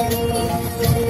Música